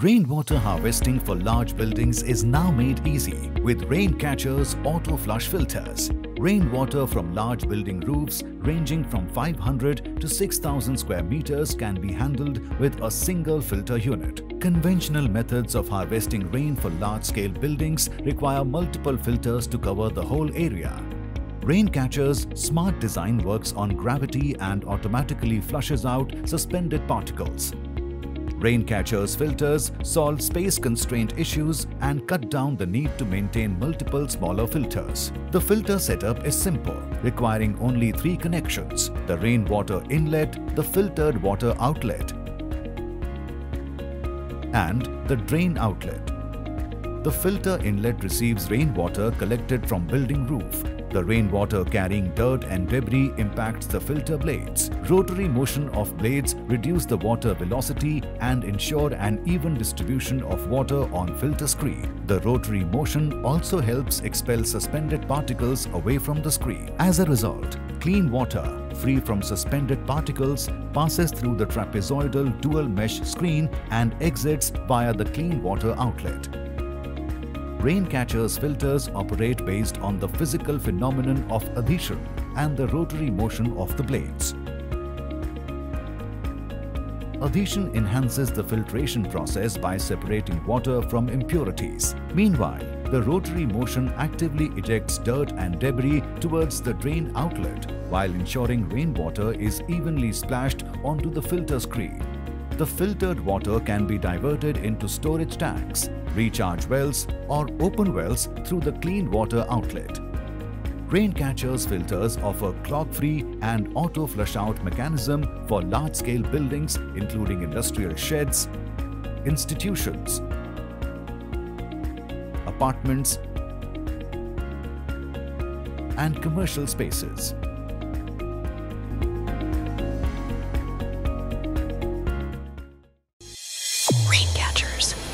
Rainwater harvesting for large buildings is now made easy with Raincatchers Auto Flush Filters. Rainwater from large building roofs ranging from 500 to 6000 square meters can be handled with a single filter unit. Conventional methods of harvesting rain for large-scale buildings require multiple filters to cover the whole area. Raincatcher's smart design works on gravity and automatically flushes out suspended particles. Raincatcher's filters solve space-constraint issues and cut down the need to maintain multiple smaller filters. The filter setup is simple, requiring only three connections, the rainwater inlet, the filtered water outlet, and the drain outlet. The filter inlet receives rainwater collected from building roof the rainwater carrying dirt and debris impacts the filter blades. Rotary motion of blades reduce the water velocity and ensure an even distribution of water on filter screen. The rotary motion also helps expel suspended particles away from the screen. As a result, clean water free from suspended particles passes through the trapezoidal dual mesh screen and exits via the clean water outlet. Raincatcher's filters operate based on the physical phenomenon of adhesion and the rotary motion of the blades. Adhesion enhances the filtration process by separating water from impurities. Meanwhile, the rotary motion actively ejects dirt and debris towards the drain outlet while ensuring rainwater is evenly splashed onto the filter screen. The filtered water can be diverted into storage tanks recharge wells or open wells through the clean water outlet. Raincatchers filters offer clog-free and auto flush-out mechanism for large-scale buildings including industrial sheds, institutions, apartments and commercial spaces. catchers.